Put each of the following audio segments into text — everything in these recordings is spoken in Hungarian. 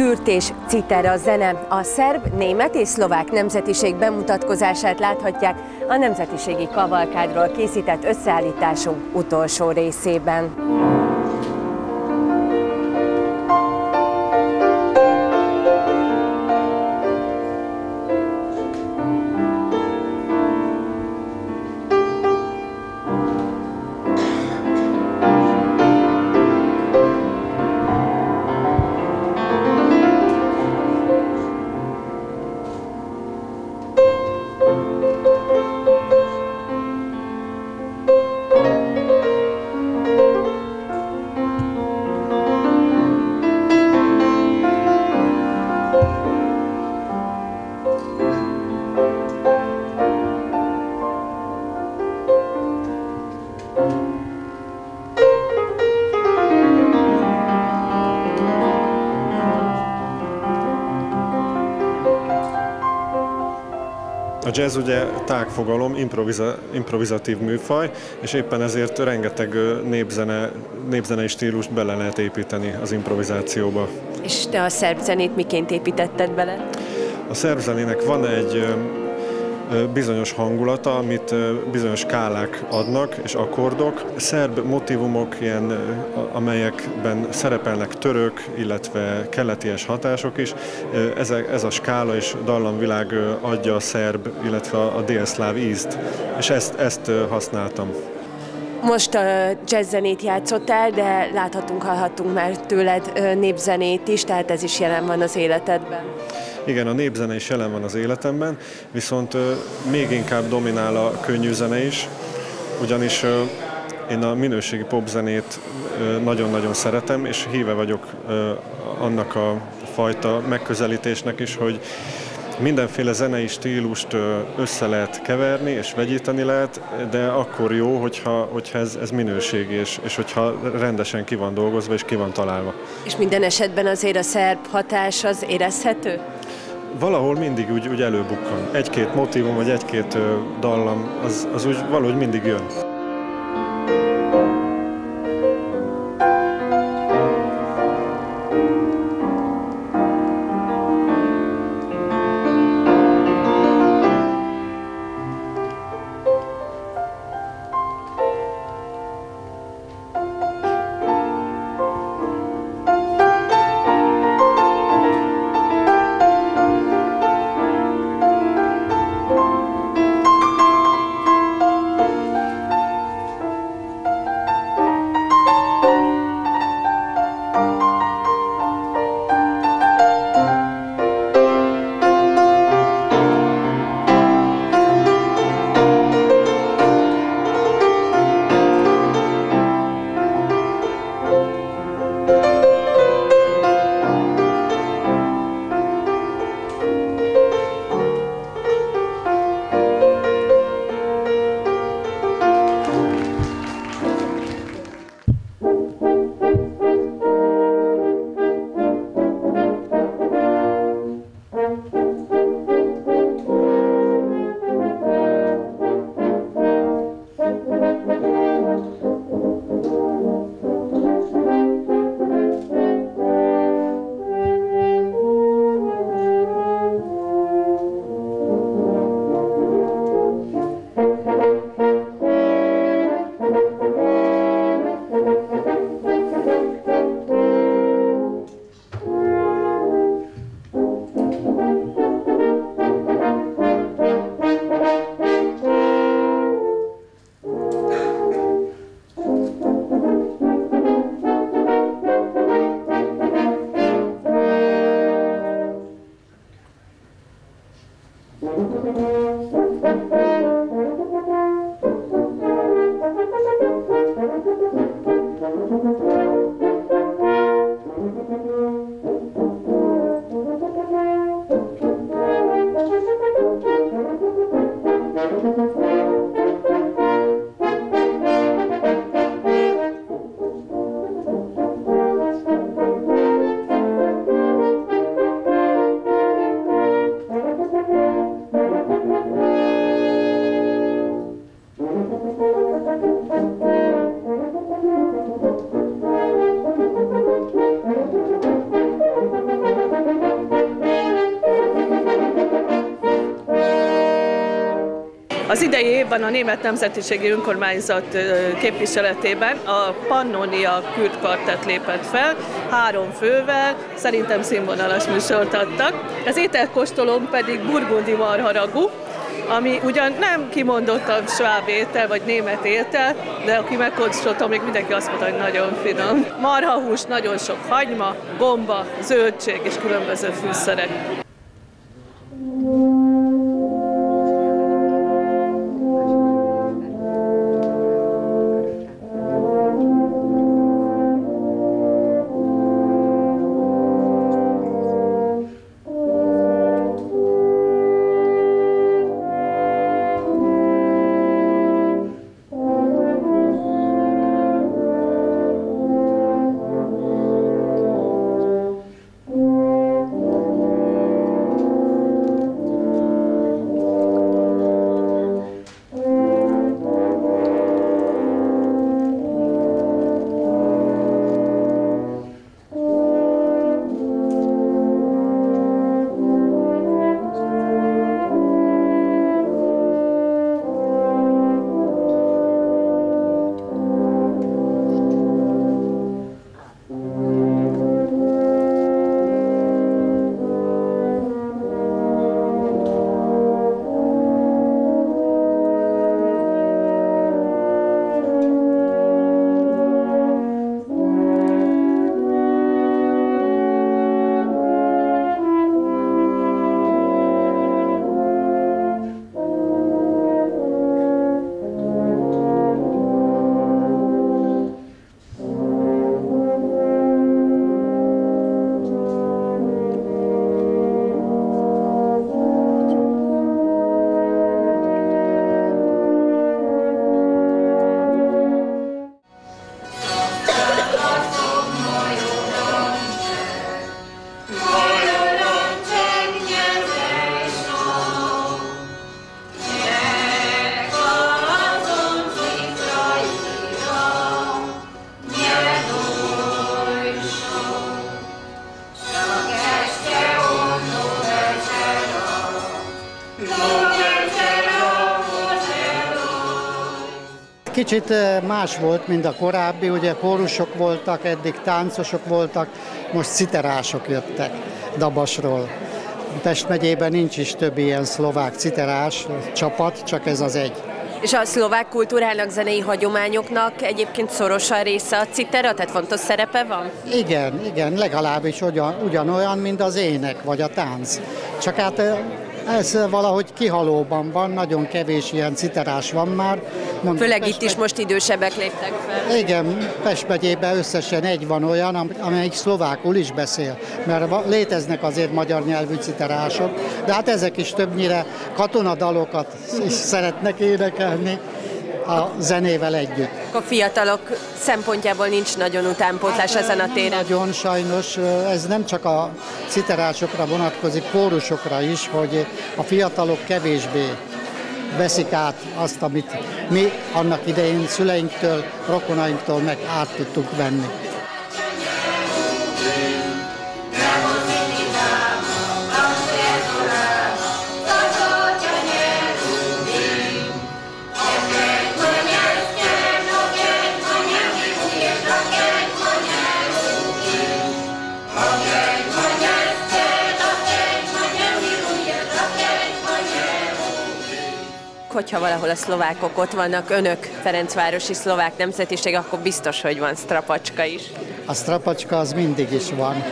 Kürt és citer a zene. A szerb, német és szlovák nemzetiség bemutatkozását láthatják a Nemzetiségi Kavalkádról készített összeállításunk utolsó részében. A jazz ugye tágfogalom, improviza, improvizatív műfaj, és éppen ezért rengeteg népzene, népzenei stílust bele lehet építeni az improvizációba. És te a szerb zenét miként építetted bele? A szerb zenének van egy bizonyos hangulata, amit bizonyos skálák adnak, és akkordok. Szerb motivumok, ilyen, amelyekben szerepelnek török, illetve keleties hatások is. Ez a, ez a skála és dallamvilág adja a szerb, illetve a délszláv ízt, és ezt, ezt használtam. Most a jazzzenét játszottál, de láthatunk, hallhattunk már tőled népzenét is, tehát ez is jelen van az életedben. Igen, a népzene is jelen van az életemben, viszont még inkább dominál a könnyű zene is, ugyanis én a minőségi popzenét nagyon-nagyon szeretem, és híve vagyok annak a fajta megközelítésnek is, hogy mindenféle zenei stílust össze lehet keverni és vegyíteni lehet, de akkor jó, hogyha, hogyha ez, ez minőség, és, és hogyha rendesen ki van dolgozva és ki van találva. És minden esetben azért a szerb hatás az érezhető? Valahol mindig úgy, úgy előbukkan. Egy-két motivum, vagy egy-két dallam, az, az úgy valahogy mindig jön. Az idei évben a Német Nemzetiségi Önkormányzat képviseletében a Pannonia Kürt Kvartett lépett fel, három fővel, szerintem színvonalas műsort adtak. Az ételkóstolón pedig burgundi marharagú, ami ugyan nem kimondottan sváb étel, vagy német étel, de aki megkóstolta, még mindenki azt mondta, hogy nagyon finom. Marhahús, nagyon sok hagyma, gomba, zöldség és különböző fűszerek. Kicsit más volt, mint a korábbi, ugye kórusok voltak, eddig táncosok voltak, most citerások jöttek Dabasról. Pest megyében nincs is több ilyen szlovák citerás csapat, csak ez az egy. És a szlovák kultúrának, zenei hagyományoknak egyébként szorosan része a citera, tehát fontos szerepe van? Igen, igen, legalábbis ugyan, ugyanolyan, mint az ének vagy a tánc. Csak hát ez valahogy kihalóban van, nagyon kevés ilyen citerás van már. Mondom, Főleg Pest itt is most idősebbek léptek fel. Igen, Pest megyében összesen egy van olyan, amelyik szlovákul is beszél, mert léteznek azért magyar nyelvű citerások, de hát ezek is többnyire katonadalokat is szeretnek énekelni, a zenével együtt. A fiatalok szempontjából nincs nagyon utánpótlás hát, ezen a téren. Nagyon sajnos, ez nem csak a citerásokra vonatkozik, kórusokra is, hogy a fiatalok kevésbé veszik át azt, amit mi annak idején szüleinktől, rokonainktól meg át tudtunk venni. Hogyha valahol a szlovákok ott vannak, önök Ferencvárosi szlovák nemzetiség, akkor biztos, hogy van strapacska is. A strapacska az mindig is van.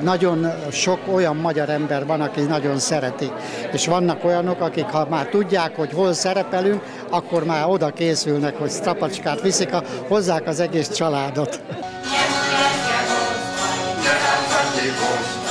Nagyon sok olyan magyar ember van, aki nagyon szereti. És vannak olyanok, akik ha már tudják, hogy hol szerepelünk, akkor már oda készülnek, hogy strapacskát viszik, hozzák az egész családot. Yeah,